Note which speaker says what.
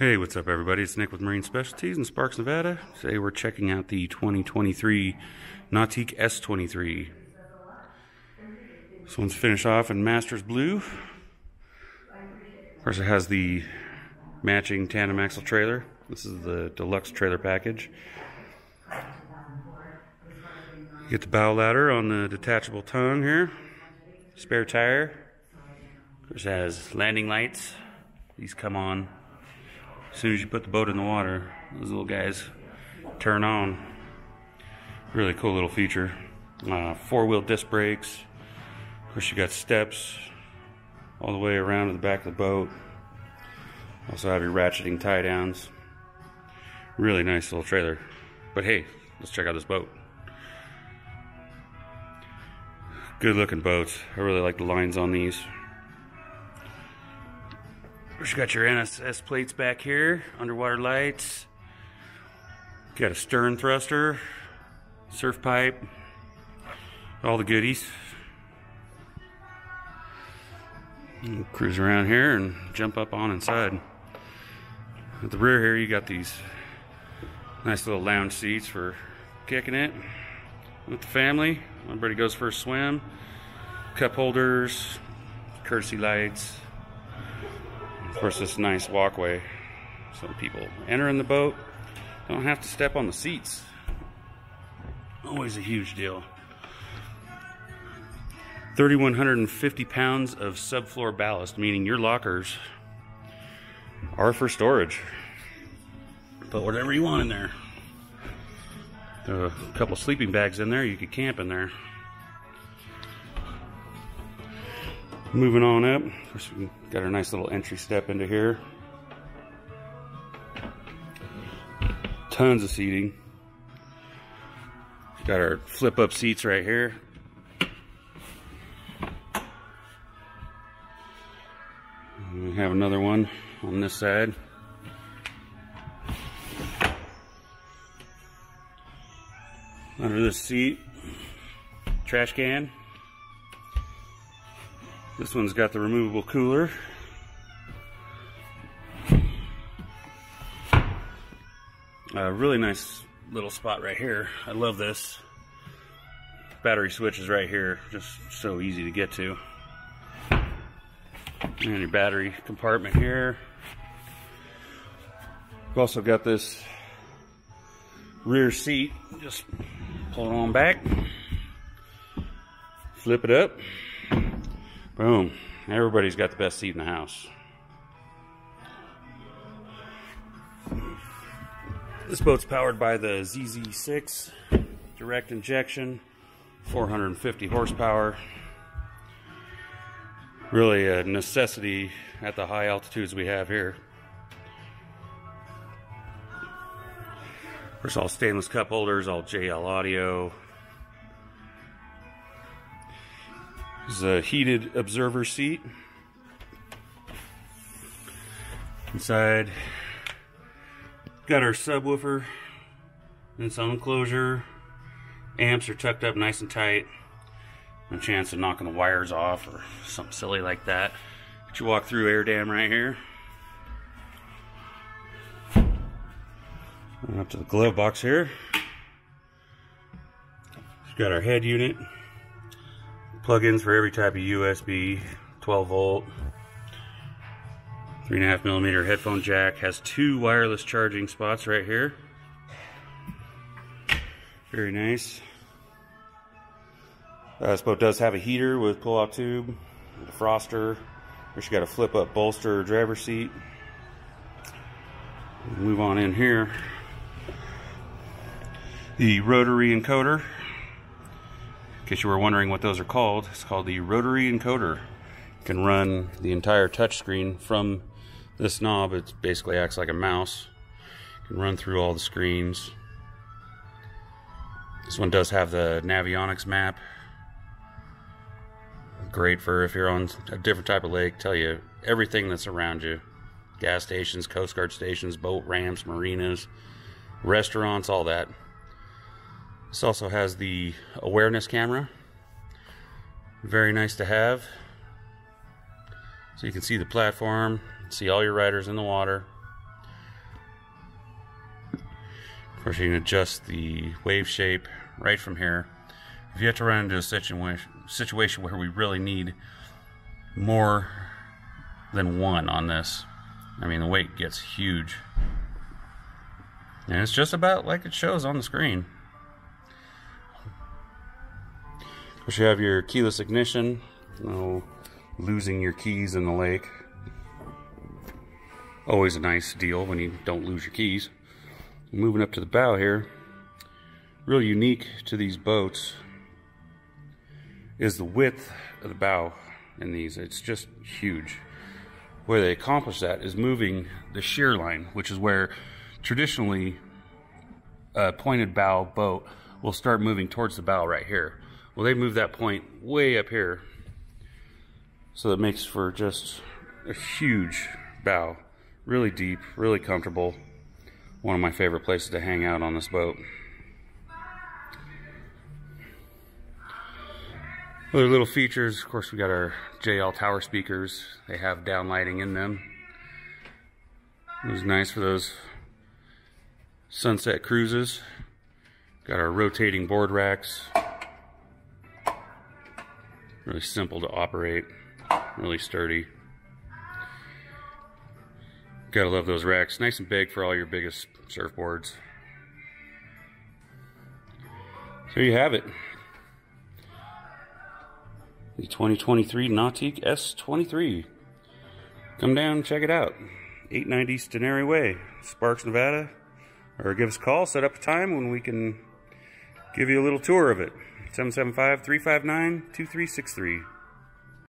Speaker 1: Hey, what's up, everybody? It's Nick with Marine Specialties in Sparks, Nevada. Today we're checking out the 2023 Nautique S23. This one's finished off in Masters Blue. Of course, it has the matching tandem axle trailer. This is the deluxe trailer package. You get the bow ladder on the detachable tongue here. Spare tire. Of course, has landing lights. These come on as soon as you put the boat in the water. Those little guys turn on. Really cool little feature. Uh, Four-wheel disc brakes. Of course, you got steps all the way around to the back of the boat. Also have your ratcheting tie downs. Really nice little trailer. But hey, let's check out this boat. Good looking boats. I really like the lines on these. You got your NSS plates back here, underwater lights. Got a stern thruster, surf pipe, all the goodies. cruise around here and jump up on inside. At the rear here, you got these nice little lounge seats for kicking it with the family. Everybody goes for a swim. Cup holders, courtesy lights. Of course, this nice walkway. So people entering the boat don't have to step on the seats. Always a huge deal. 3,150 pounds of subfloor ballast, meaning your lockers are for storage. Put whatever you want in there. There a couple sleeping bags in there. You could camp in there. Moving on up, we got our nice little entry step into here. Tons of seating. Got our flip up seats right here. We have another one on this side. Under this seat, trash can. This one's got the removable cooler. A really nice little spot right here. I love this. Battery switch is right here, just so easy to get to. And your battery compartment here. We've also got this rear seat. Just pull it on back. Flip it up. Boom. Everybody's got the best seat in the house. This boat's powered by the ZZ6 direct injection, 450 horsepower. Really a necessity at the high altitudes we have here. Of course, all stainless cup holders, all JL audio. Is a heated observer seat. Inside, got our subwoofer in its own enclosure. Amps are tucked up nice and tight. No chance of knocking the wires off or something silly like that. But you walk through air dam right here. Up to the glove box here. Got our head unit. Plug-ins for every type of USB, 12 volt, 3.5 millimeter headphone jack. Has two wireless charging spots right here. Very nice. Uh, this boat does have a heater with pull-out tube, a froster. There's got a flip-up bolster driver seat. Move on in here. The rotary encoder. Case you were wondering what those are called, it's called the rotary encoder. You can run the entire touchscreen from this knob. It basically acts like a mouse. You can run through all the screens. This one does have the Navionics map great for if you're on a different type of lake. Tell you everything that's around you gas stations, Coast Guard stations, boat ramps, marinas, restaurants, all that. This also has the awareness camera. Very nice to have. So you can see the platform, see all your riders in the water. Of course, you can adjust the wave shape right from here. If you have to run into a situation situation where we really need more than one on this, I mean, the weight gets huge. And it's just about like it shows on the screen. Of course, you have your keyless ignition, no losing your keys in the lake. Always a nice deal when you don't lose your keys. Moving up to the bow here, real unique to these boats is the width of the bow in these. It's just huge. Where they accomplish that is moving the shear line, which is where traditionally a pointed bow boat will start moving towards the bow right here. Well, they move that point way up here. So that makes for just a huge bow. Really deep, really comfortable. One of my favorite places to hang out on this boat. Other little features, of course we got our JL tower speakers. They have downlighting in them. It was nice for those sunset cruises. Got our rotating board racks. Really simple to operate, really sturdy. Gotta love those racks, nice and big for all your biggest surfboards. So you have it. The 2023 Nautique S23. Come down, check it out. 890 Steneri Way, Sparks, Nevada. Or give us a call, set up a time when we can give you a little tour of it. 775 359 2363.